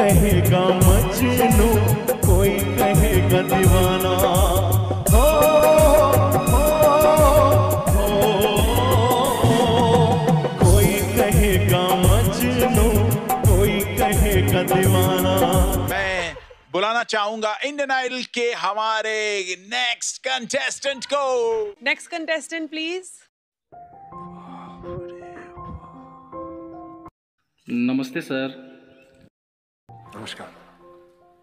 कहेगा मजनू कोई कहेगा दीवाना। हो हो हो कोई कहेगा मजनू कोई कहेगा दीवाना। मैं बुलाना चाहूँगा इंडियन आइडल के हमारे नेक्स्ट कंटेस्टेंट को। नेक्स्ट कंटेस्टेंट प्लीज़ नमस्ते सर। नमस्कार।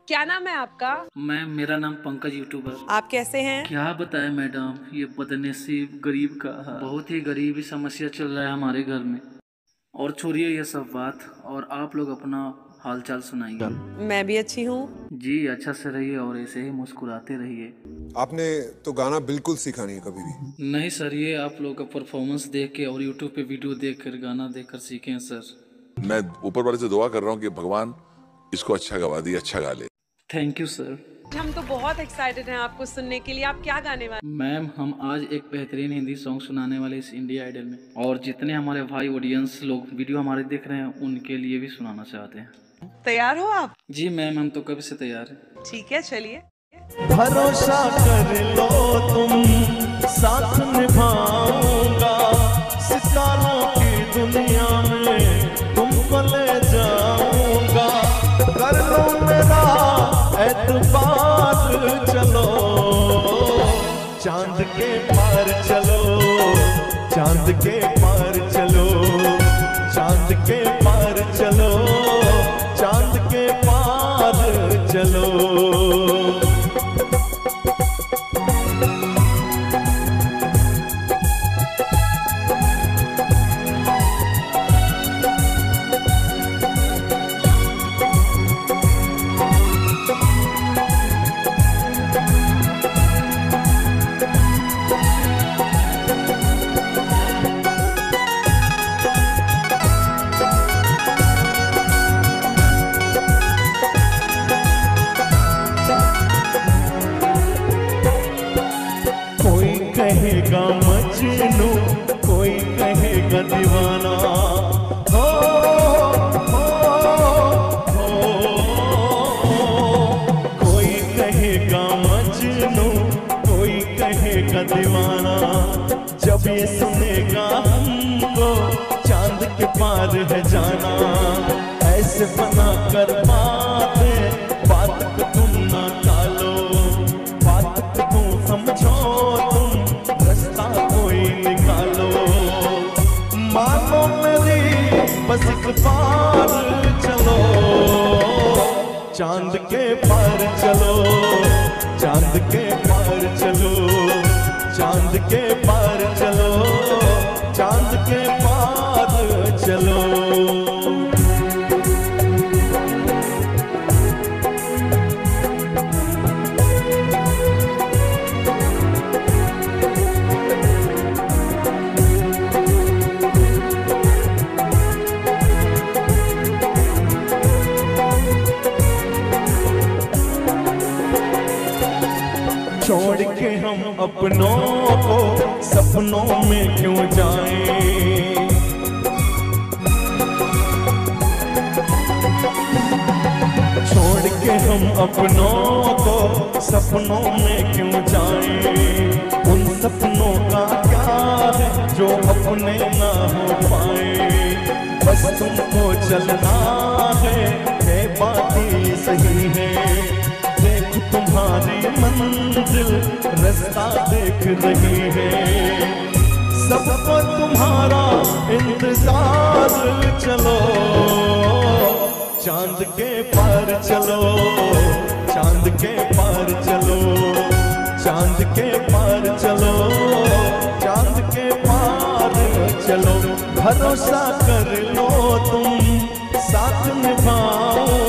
क्या नाम है आपका? मैम मेरा नाम पंकज यूट्यूबर आप कैसे हैं? क्या बताएँ मैडम ये बदनसीब गरीब का हाल। बहुत ही गरीबी समस्या चल रहा है हमारे घर में। और छोड़िए ये सब बात और आप लोग अपना हालचाल सुनाइए। मैं भी अच्छी हूँ। जी अच्छा से रहिए और ऐसे ही मुस्कुराते रहिए। आपने तो गाना बिल्कुल सीखा नहीं कभी भी। नहीं सर ये आप लोग का परफॉर्मेंस देख के और यूट्यूब पे वीडियो देख कर गाना देख कर सीखे हैं सर। मैं ऊपर वाले से दुआ कर रहा हूँ कि भगवान इसको अच्छा गवा दिए अच्छा गा ले। थैंक यू सर हम तो बहुत एक्साइटेड हैं आपको सुनने के लिए। आप क्या गाने वाले मैम हम आज एक बेहतरीन हिंदी सॉन्ग सुनाने वाले इस इंडिया आइडल में। और जितने हमारे भाई ऑडियंस लोग वीडियो हमारे देख रहे हैं उनके लिए भी सुनाना चाहते हैं। तैयार हो आप? जी मैम हम तो कब से तैयार हैं? ठीक है चलिए। भरोसा कर लो तुम साथ निभाऊँगा। सितारों की दुनिया में एतबार चलो। चाँद के पार चलो। चाँद के चाँद के हम अपनों को सपनों में क्यों जाए? उन सपनों का क्या है जो अपने ना हो पाए? बस तुमको चलना है है बात सही है। देख तुम्हारी मंजिल, रास्ता देख रही है। सबको तुम्हारा इंतज़ार, चलो। चाँद के पार चलो, चाँद के पार चलो, चाँद के पार चलो, चाँद के पार चलो। भरोसा कर लो तुम, साथ निभाऊँगा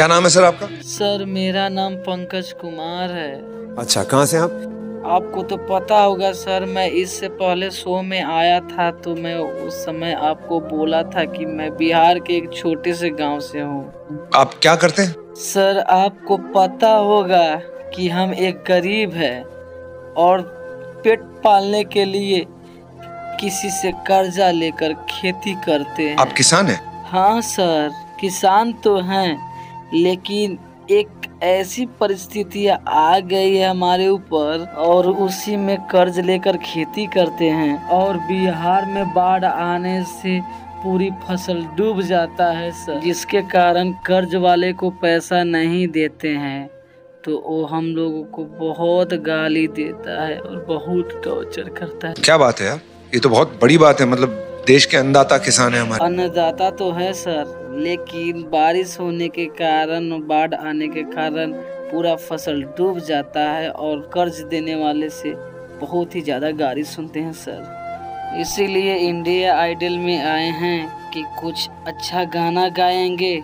क्या नाम है सर आपका? सर मेरा नाम पंकज कुमार है। अच्छा कहाँ से आप? आपको तो पता होगा सर मैं इससे पहले शो में आया था तो मैं उस समय आपको बोला था कि मैं बिहार के एक छोटे से गाँव से हूँ। आप क्या करते हैं? सर आपको पता होगा कि हम एक गरीब है और पेट पालने के लिए किसी से कर्जा लेकर खेती करते हैं। आप किसान हैं? हाँ सर किसान तो हैं। लेकिन एक ऐसी परिस्थिति आ गई है हमारे ऊपर और उसी में कर्ज लेकर खेती करते हैं और बिहार में बाढ़ आने से पूरी फ़सल डूब जाता है सर। जिसके कारण कर्ज वाले को पैसा नहीं देते हैं तो वो हम लोगों को बहुत गाली देता है और बहुत टॉर्चर करता है। क्या बात है यार? ये तो बहुत बड़ी बात है मतलब देश के अन्नदाता किसान है हमारे। अन्नदाता तो है सर लेकिन बारिश होने के कारण बाढ़ आने के कारण पूरा फ़सल डूब जाता है और कर्ज देने वाले से बहुत ही ज़्यादा गाली सुनते हैं सर। इसीलिए इंडिया आइडल में आए हैं कि कुछ अच्छा गाना गाएँगे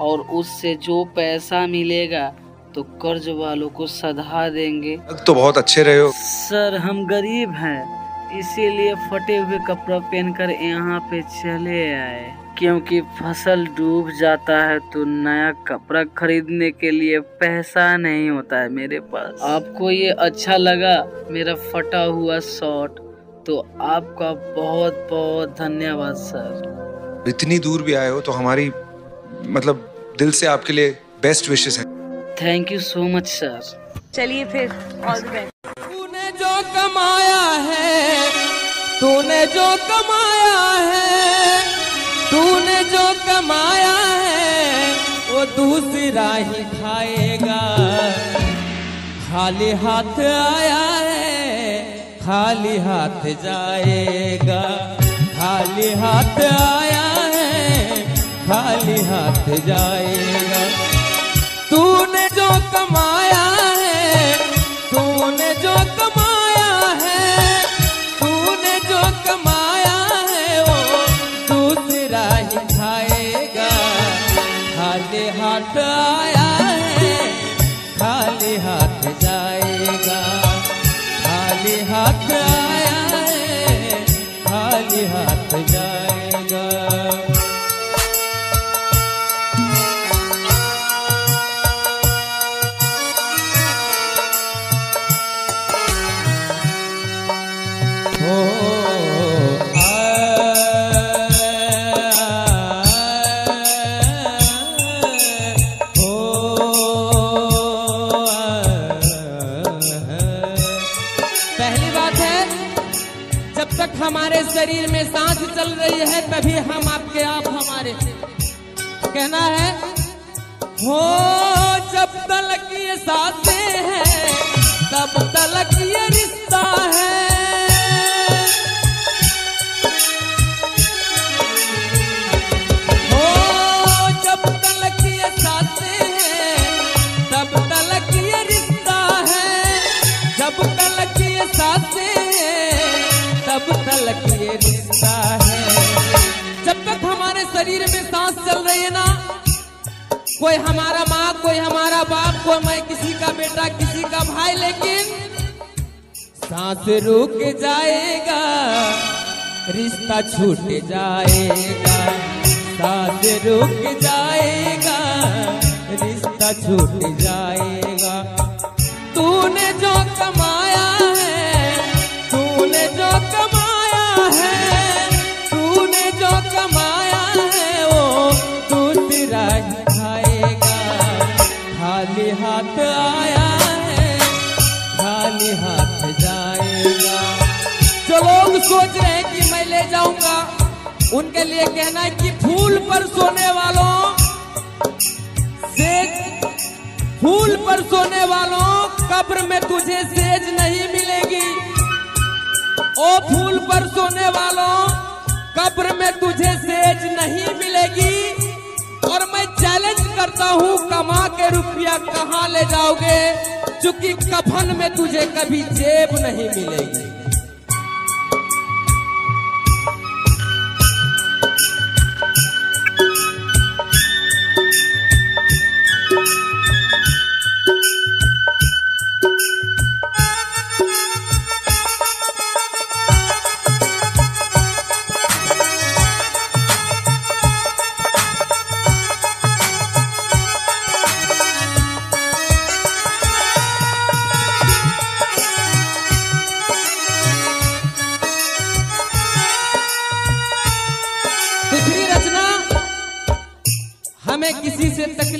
और उससे जो पैसा मिलेगा तो कर्ज वालों को सधा देंगे। तो बहुत अच्छे रहे हो। सर हम गरीब हैं। इसीलिए फटे हुए कपड़ा पहनकर यहाँ पे चले आए। क्योंकि फ़सल डूब जाता है तो नया कपड़ा खरीदने के लिए पैसा नहीं होता है मेरे पास। आपको ये अच्छा लगा मेरा फटा हुआ शर्ट तो आपका बहुत बहुत धन्यवाद सर। इतनी दूर भी आए हो तो हमारी मतलब दिल से आपके लिए बेस्ट विशेष है। Thank you so much sir चलिए फिर ऑल द बेस्ट कमाया है, तूने जो कमाया है, तूने जो कमाया है, वो दूसरा ही खाएगा। खाली हाथ आया है, खाली हाथ जाएगा। खाली हाथ आया है, खाली हाथ जाएगा। तूने जो कमाया शरीर में सांस चल रही है, तभी हम आपके आप हमारे। कहना है, हो जब तलक ये साँसें हैं, तब तलक ये रिश्ता है। तब तलक शरीर में सांस चल रही है ना? कोई हमारा माँ, कोई हमारा बाप, कोई मैं, किसी का बेटा, किसी का भाई, लेकिन सांस रुक जाएगा, रिश्ता छूट जाएगा, सांस रुक जाएगा, रिश्ता छूट जाएगा। तूने जो कमाया हाथ आया है खाली हाथ जाएगा। जो लोग सोच रहे हैं कि मैं ले जाऊँगा, उनके लिए कहना है कि फूल पर सोने वालों, सेज, फूल पर सोने वालों, कब्र में तुझे सेज नहीं मिलेगी। ओ फूल पर सोने वालों, कब्र में तुझे सेज नहीं मिलेगी। चैलेंज करता हूँ, कमा के रुपया कहाँ ले जाओगे? चूँकि कफन में तुझे कभी जेब नहीं मिलेगी।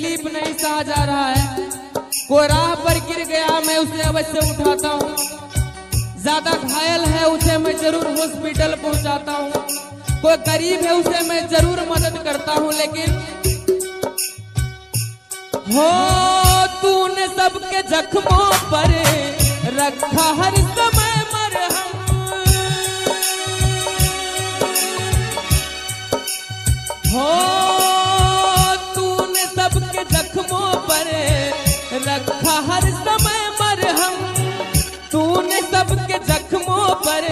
तकलीफ़ नहीं सहा जा रहा है। कोई राह पर गिर गया, मैं उसे अवश्य उठाता हूँ। ज़्यादा घायल है, उसे मैं ज़रूर हॉस्पिटल पहुंचाता हूँ। कोई गरीब है, उसे मैं ज़रूर मदद करता हूँ, लेकिन हो तूने सबके जख्मों पर रखा हर समय मरहम। हो पर रखा हर समय मरहम। तूने सबके जख्मों पर,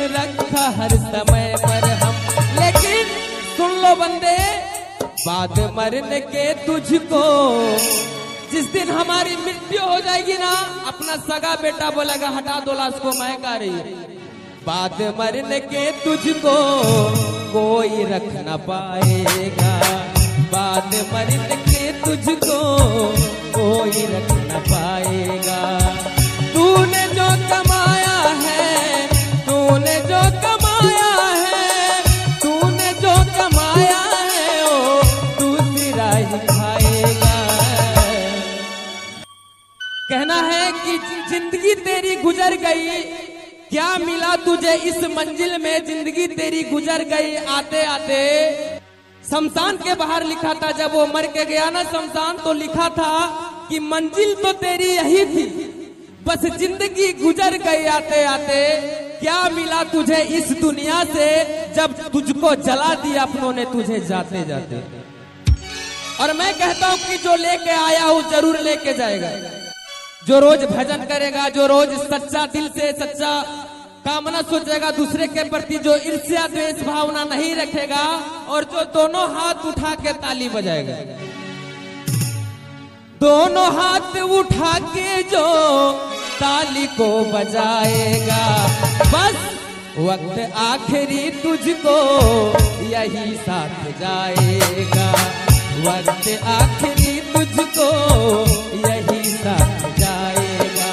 रखा हर समय मरहम। लेकिन सुन लो बंदे, बाद मरने के तुझको, जिस दिन हमारी मृत्यु हो जाएगी ना, अपना सगा बेटा बोलेगा, हटा दो लाश को, मैं गा रही बाद मरने के तुझको, कोई रख न पाएगा। बाद मरने तुझको कोई रख न पाएगा। तूने जो कमाया है, तूने जो कमाया है, तूने जो कमाया है, ओ दूसरा ही खाएगा। कहना है कि ज़िंदगी तेरी गुजर गई, क्या मिला तुझे इस मंजिल में? ज़िंदगी तेरी गुजर गई आते आते शमशान के बाहर लिखा था, जब वो मर के गया ना, शमशान तो लिखा था कि मंजिल तो तेरी यही थी, बस ज़िंदगी गुजर गई आते आते। क्या मिला तुझे इस दुनिया से, जब तुझको जला दिया अपनों ने तुझे जाते जाते। और मैं कहता हूँ कि जो लेके आया हूँ, ज़रूर लेके जाएगा। जो रोज भजन करेगा, जो रोज सच्चा दिल से सच्चा कामना सोचेगा दूसरे के प्रति जो ईर्ष्या, द्वेष भावना नहीं रखेगा और जो दोनों हाथ उठा के ताली बजाएगा। दोनों हाथ उठा के जो ताली को बजाएगा। बस वक्त आखिरी तुझको यही साथ जाएगा। वक्त आखिरी तुझको यही साथ जाएगा।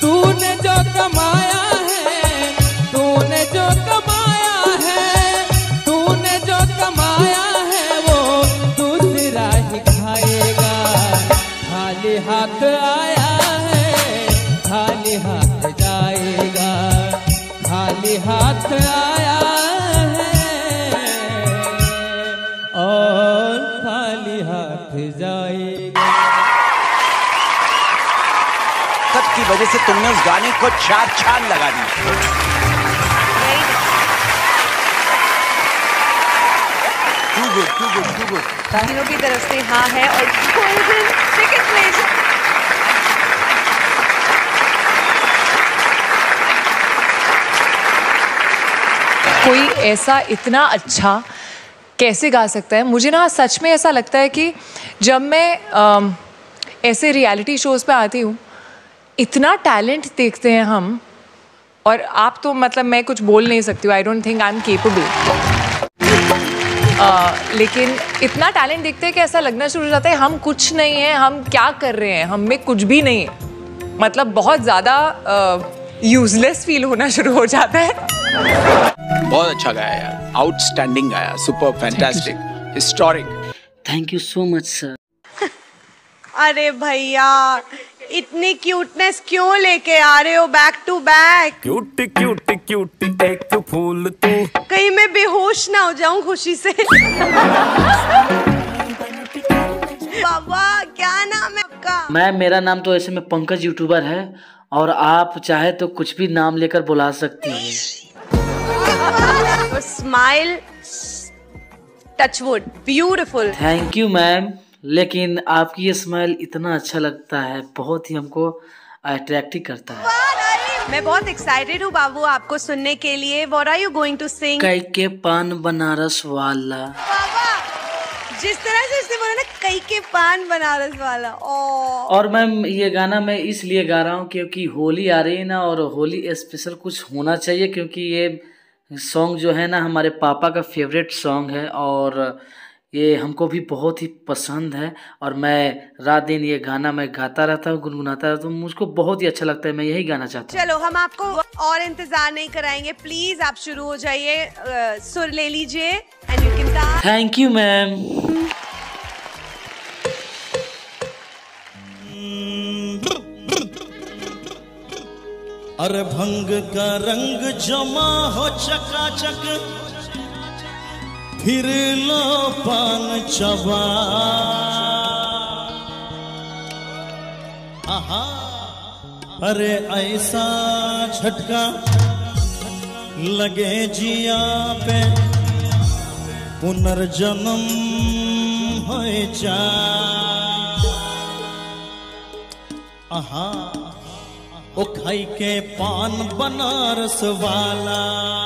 तूने जो कमाया हाथ आया है, खाली हाथ जाएगा। खाली हाथ आया है, और खाली हाथ जाएगा। की वजह से तुमने उस गाने को चार चाँद लगा दी good too good too good तीनों की तरफ़ से हाँ है और गोल्डन टिकट प्लेस कोई ऐसा इतना अच्छा कैसे गा सकता है? मुझे ना सच में ऐसा लगता है कि जब मैं अम, ऐसे रियलिटी शोज़ पे आती हूँ इतना टैलेंट देखते हैं हम और आप तो मतलब मैं कुछ बोल नहीं सकती हूँ I don't think I am capable लेकिन इतना टैलेंट देखते हैं कि ऐसा लगना शुरू हो जाता है हम कुछ नहीं है हम क्या कर रहे हैं? हम में कुछ भी नहीं है। मतलब बहुत ज़्यादा यूजलेस फील होना शुरू हो जाता है। बहुत अच्छा गाया यार। आउटस्टैंडिंग गाया। Super fantastic historic thank you so much sir अरे भैया इतनी क्यूटनेस क्यों लेके आ रहे हो back to back cute cute cute एक फूल तू कहीं मैं बेहोश ना हो जाऊँ खुशी से। बाबा क्या नाम है आपका? मैम मेरा नाम तो ऐसे में पंकज यूट्यूबर है और आप चाहे तो कुछ भी नाम लेकर बुला सकती हैं। Smile touchwood beautiful thank you ma'am लेकिन आपकी ये स्माइल इतना अच्छा लगता है बहुत ही हमको अट्रैक्टिव करता है। मैं बहुत एक्साइटेड हूँ बाबू आपको सुनने के लिए। What are you going to sing कई के पान बनारस वाला। बाबा जिस तरह से उसने बोला ना कई के पान बनारस वाला। ओ और मैम ये गाना मैं इसलिए गा रहा हूँ क्योंकि होली आ रही है ना और होली स्पेशल कुछ होना चाहिए क्योंकि ये सॉन्ग जो है ना हमारे पापा का फेवरेट सॉन्ग है और ये हमको भी बहुत ही पसंद है और मैं रात दिन ये गाना मैं गाता रहता हूँ गुनगुनाता रहता हूँ मुझको बहुत ही अच्छा लगता है मैं यही गाना चाहता हूँ। चलो हम आपको और इंतज़ार नहीं कराएँगे। प्लीज़ आप शुरू हो जाइए। सुर ले लीजिए and you thank you ma'am अरे भंग का रंग जमा हो चकाचक। फिर लो पान चबा। अरे ऐसा झटका लगे जिया पे, पुनर्जन्म हो जा। खाई के पान बनारस वाला।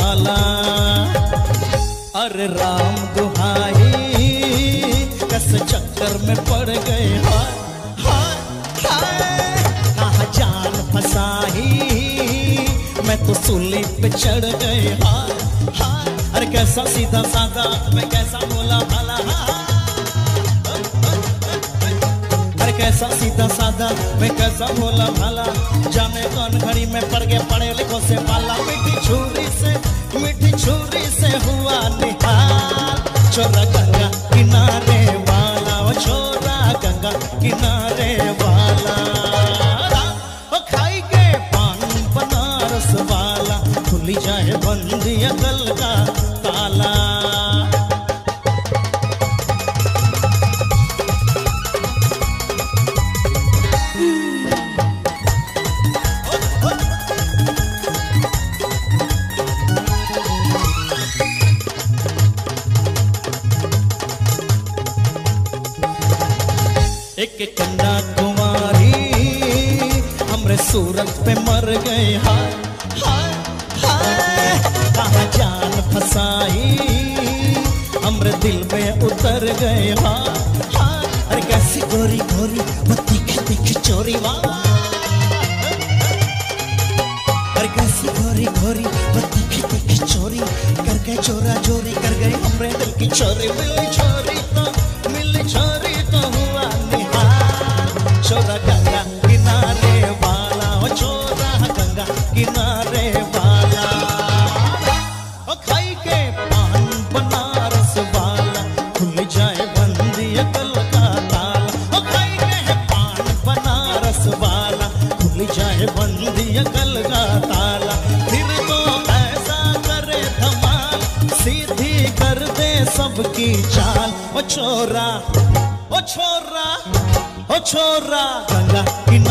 ताला अरे राम दुहाई, कस चक्कर में पड़ गए कहा जान फसाही मैं तो सूली पे चढ़ गए हाय अरे कैसा सीधा साधा मैं कैसा बोला कैसा सीधा साधा? मैं कैसा भोला भाला? जाने कौन घड़ी में पड़ गए पड़े लिखो से पाला? मीठी छुरी से, मीठी छुरी से हुआ निहाल। छोरा गंगा किनारे हाय जान फसाई हमरे दिल में उतर गए हाय हाय अरे कैसी गोरी गोरी वो तीखी तीखी चोरी वाह अरे कैसी गोरी गोरी वो तीखी तीखी चोरी कर गए चोरा चोरी कर गए हमरे दिल की चोरी मिली चोरी सबकी चाल ओ छोरा ओ छोरा ओ छोरा गंगा किनारे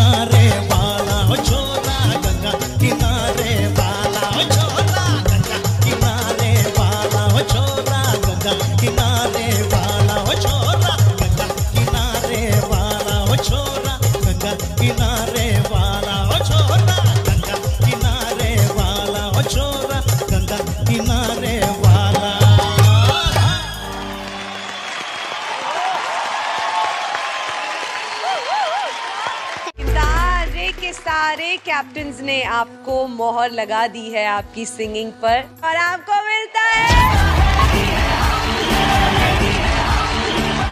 सारे कैप्टन्स ने आपको मोहर लगा दी है आपकी सिंगिंग पर और आपको मिलता है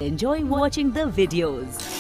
Enjoy watching the videos.